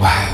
Wow.